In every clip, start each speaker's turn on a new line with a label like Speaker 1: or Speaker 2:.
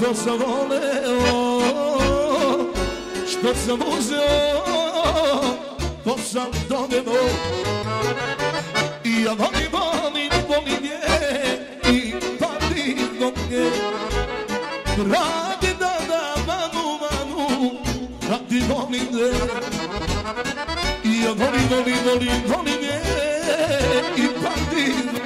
Speaker 1: to sam voleo Što sam uzeo To sam doneo I ja volim, volim, volim je I padim do nje Radi da da manu, manu Radi volim je. I ja volim, volim, volim, volim je I padim do nje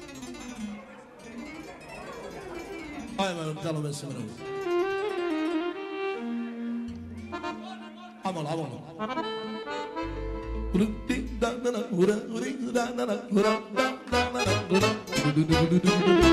Speaker 1: Hayvanım canım ben semirim. Aman aman. Hura hura hura hura hura hura hura hura hura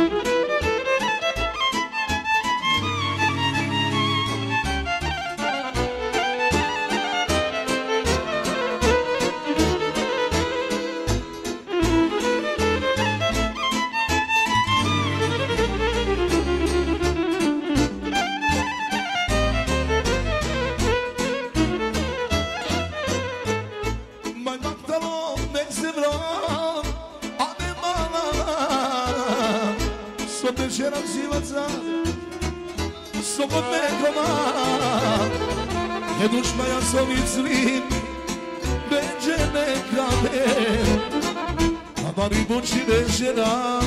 Speaker 1: stari bučine vešera,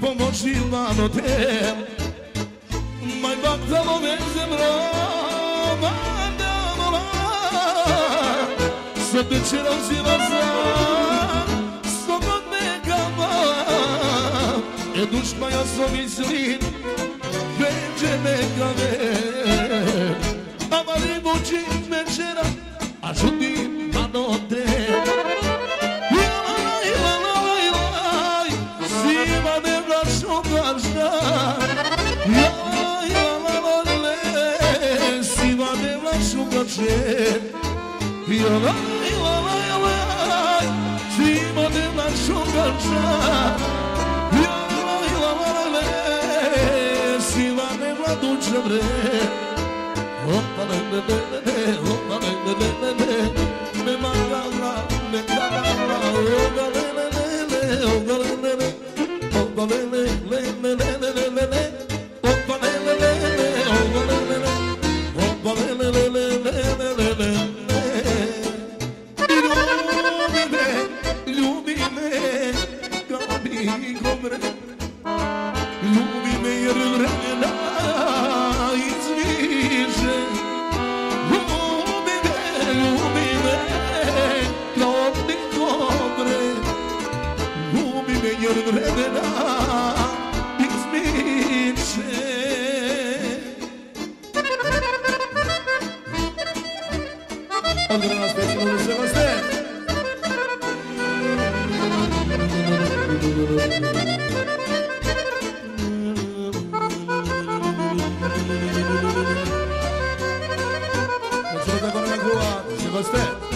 Speaker 1: Pomoći mano te Maj bak tamo vezem roma Da mola Sad večera uzima sam Slobod me gama E dušma ja sam izlin Veđe me gave Amari bučin večera A žuti Yolay yolay yolay Simadına şun garça Yolay yolay yolay Simadına dun çemre Oh dın dın dın dın Hoppa dın dın dın What's that?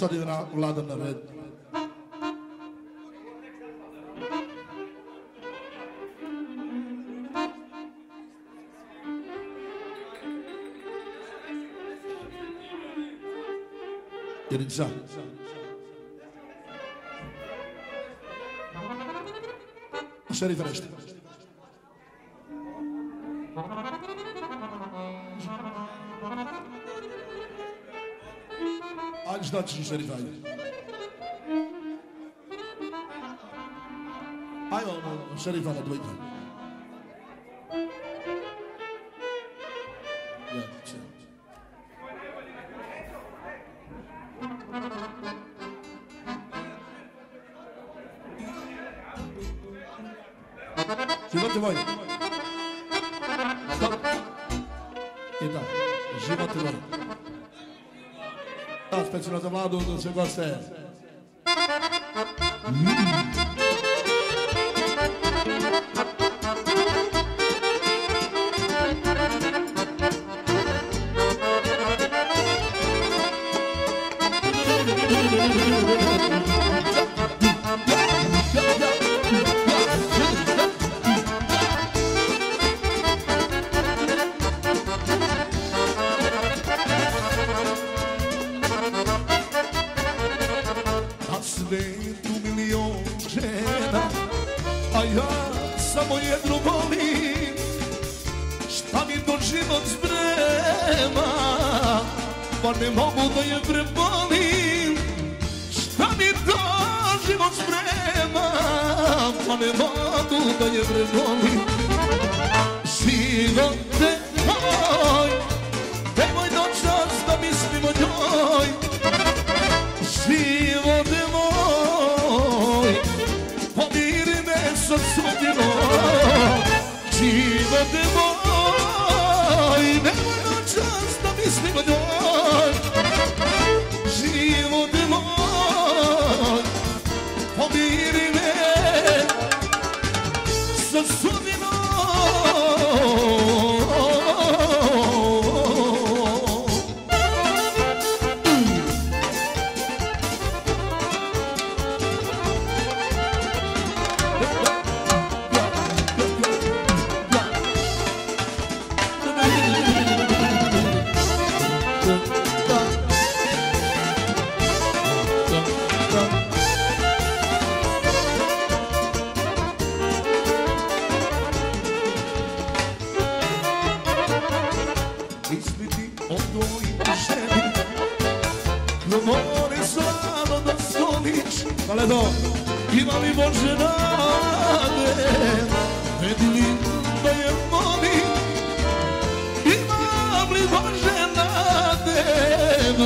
Speaker 1: Sarina Olada na rede. Iricá. Ser diferente. znaczy, że rywal. Ajo, szeryfa na dwójkę. Seu budemo I nemoj noćas da mislimo njoj. Živo demon Pomiri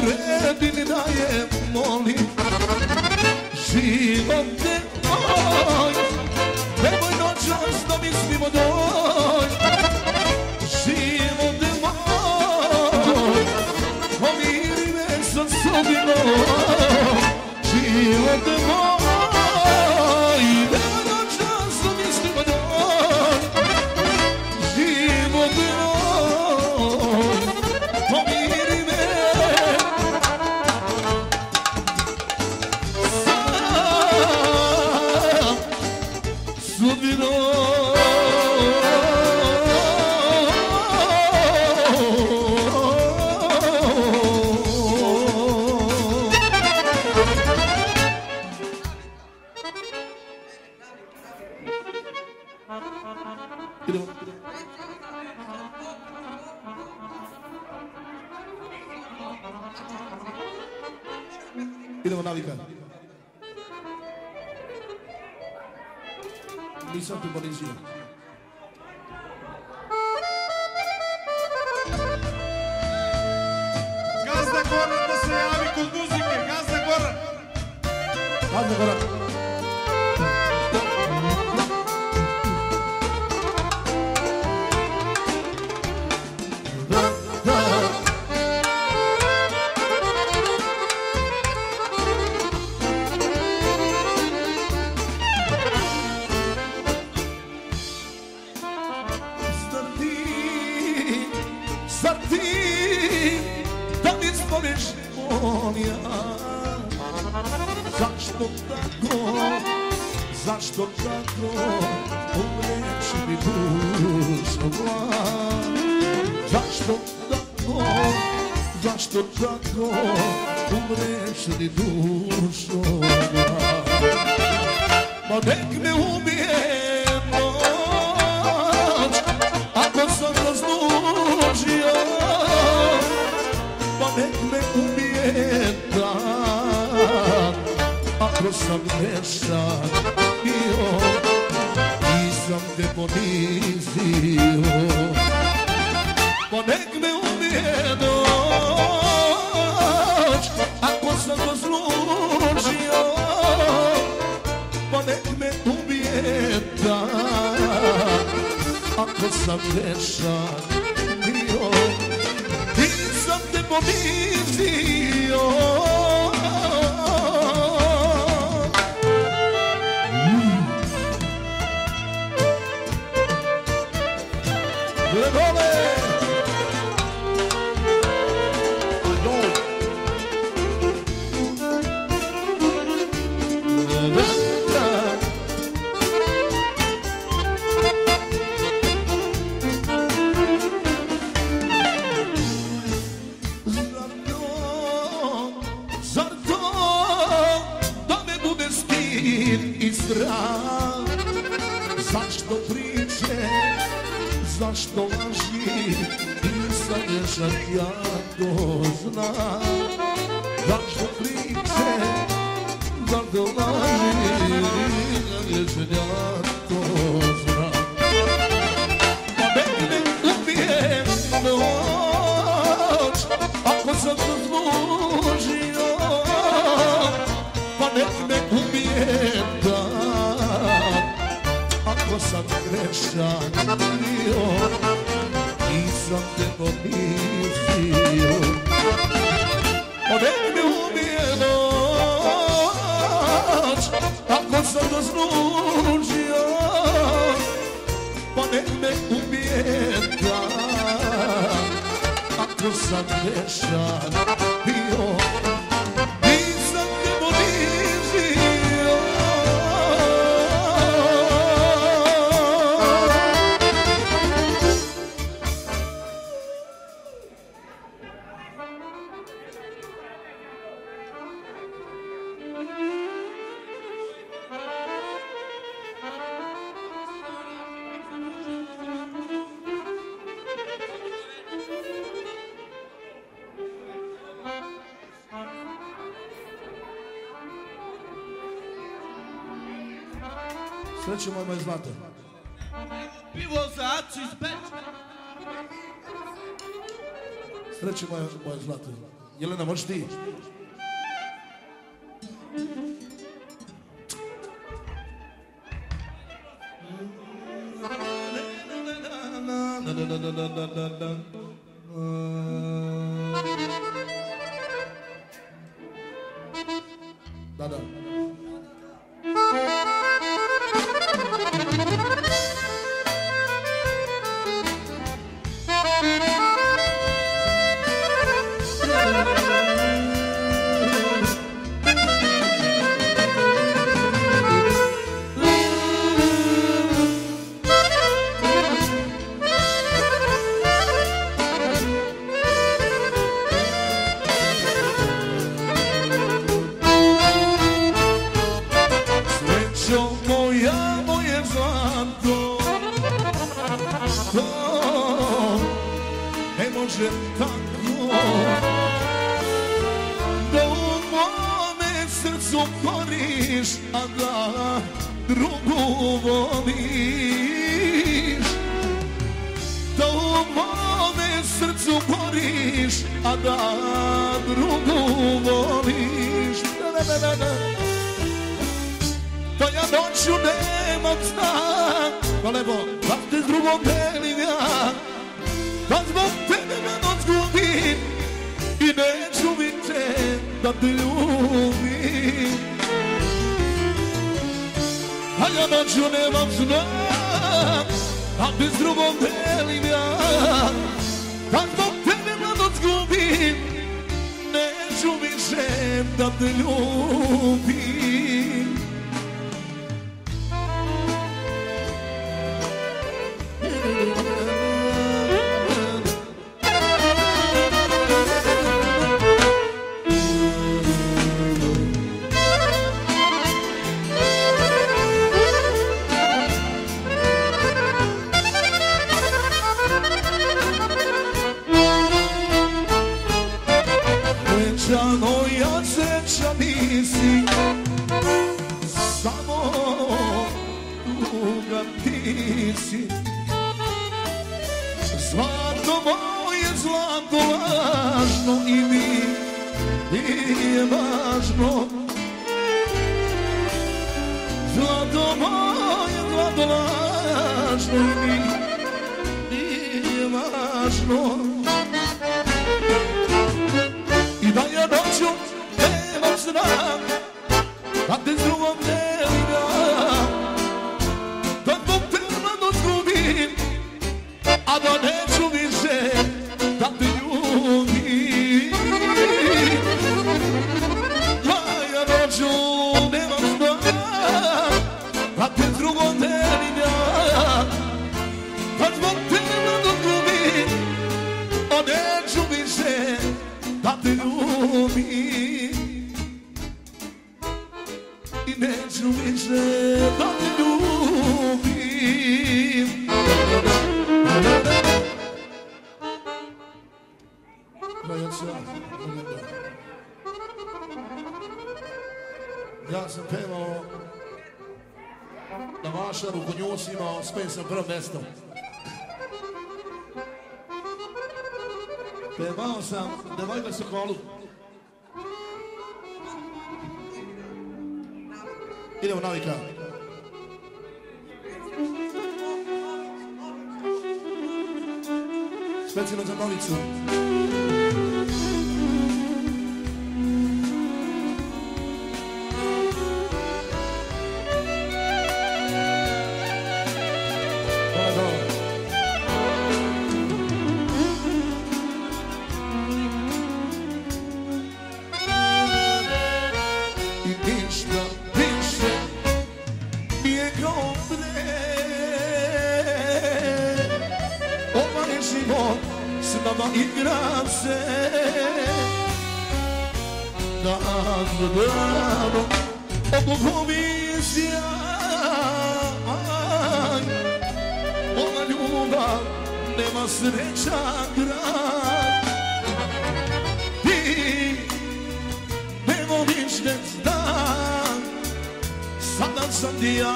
Speaker 1: vredin da je molim. Živam te, oj, nemoj noćas da mislimo doj. Pero... Pero no avisa. Avisa tu policía.
Speaker 2: Casa corra, no se
Speaker 1: abre con música. Casa corra. Casa corra. tocando o ritmo de celular. Já estou dando, já estou dando o ritmo de celular. Mas é que meu medo é a coisa das luzes. Mas é que meu medo é a coisa das luzes io Nisam te ponizio Ponek me umjedo Ako sam to služio Ponek me umjeta Ako sam vešan bio Nisam te ponizio nek me ubije Ako sam grešan bio Nisam te pomislio Pa nek me ubije noć Ako sam zaslužio pa nek me ubije Ako sam grešan bio Sreće moje moje zlato.
Speaker 3: Pivo za Acu iz Beča.
Speaker 1: Sreće moje, moje zlato. Jelena, možeš ti? Da, ne tako Da u mome srcu koriš A da drugu voliš. Da u mome srcu koriš A da drugu voliš. Da, da, da, da, da. Pa ja noću nemam sna Pa lepo, pa da te s drugom da te ljubim. A ja noću nemam sna A te s drugom delim ja. Da zbog tebe me noć gubim Neću više da te ljubim. Pevao sam Devojka se kolu. Idemo navika. Ovaj Specijalno za novicu. Specijalno za novicu. Dan za danom Ova ljubav nema sreća grad. Ti ne voliš ne znam. Sada sam ti ja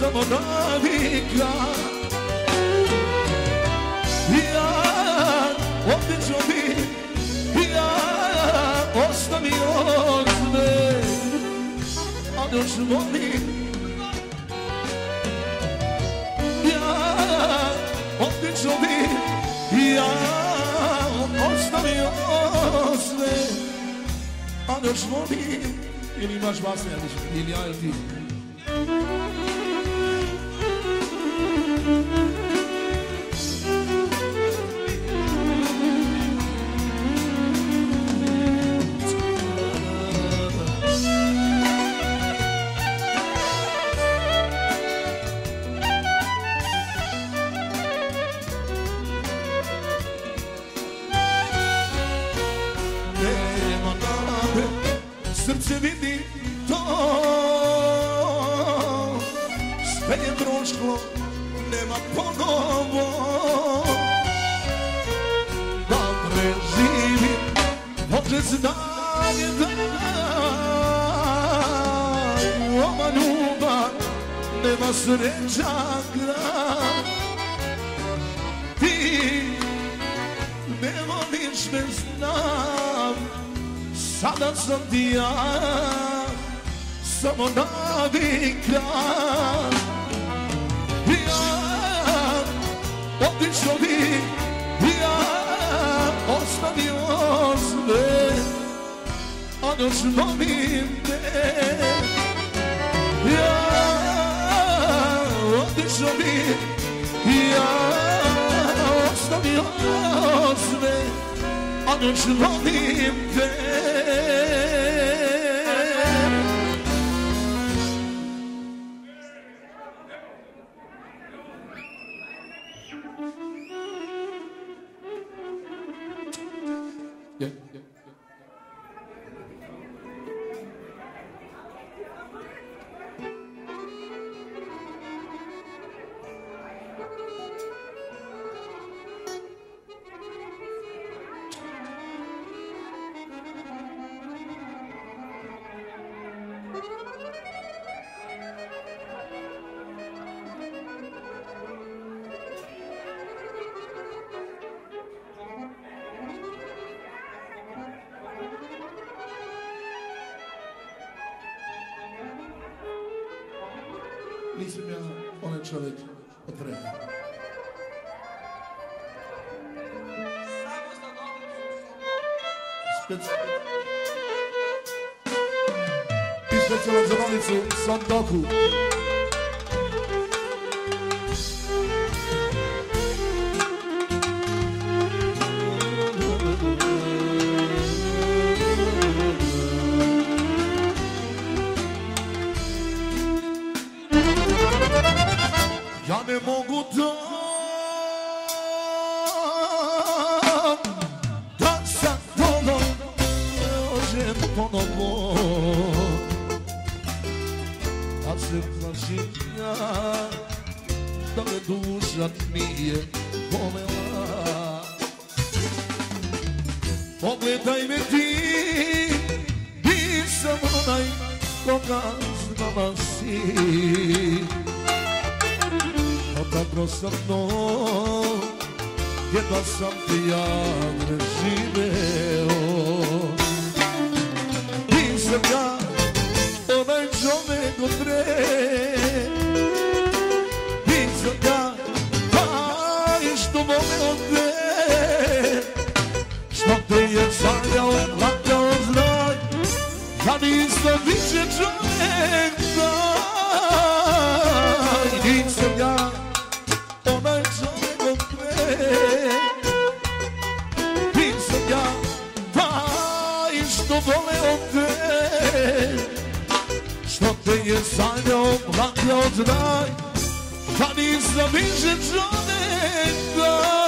Speaker 1: Samo navika A još volim Ja otišao bi ja ostavio sve. A još volim, ili imaš basne, ili ja ili ti. Prošlo, nema ponovo Da preživim, može znanje da Ova ljubav nema sreća kraj Ti ne voliš me znam Sada sam ti ja Samo navika شدی بیا ostanios be Ados novinde Ja odišo mi Ja ostanios be Ados novinde nejsem já onen člověk od prvého. Spec... Pište celé z Rovicu, mogu to Da sa tobom Dođem ponovo. A se plašim ja Da me duša nije pomela. Pogledaj me ti Nisam onaj koga znala si. Odakro sam no Jedva sam ti ja preživeo Nisam ja onaj čovek od pre Nisam ja taj što voleo te Što te je sanjao, plakao znaj Da nisam više čovek 咱牛不拉牛子奶，唱的是民生中的歌。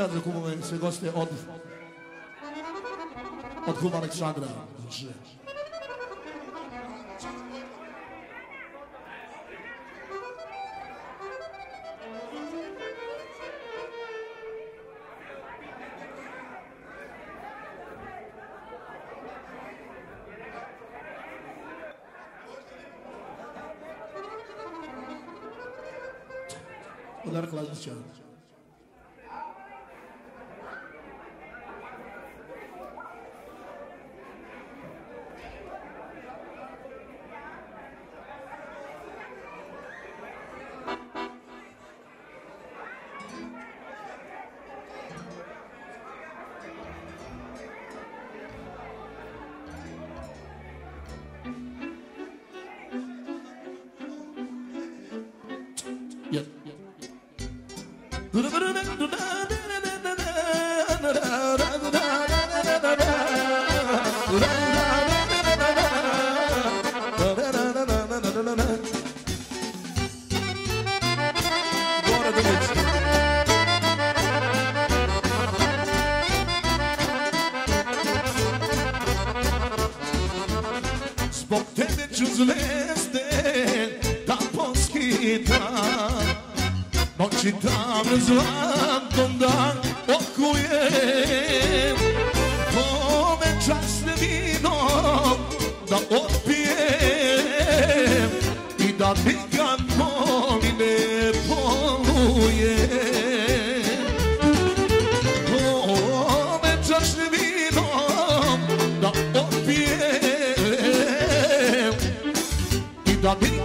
Speaker 1: Evo da kumove sve goste od... Od kuma Aleksandra. Dži. Yeah. zlatom da okujem. Kome čast vinom da opijem I da mi ga moli ne polujem. Kome čast vinom da opijem I da mi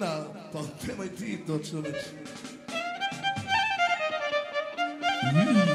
Speaker 1: Jelena, pa nemaj ti to čoveče. Mm.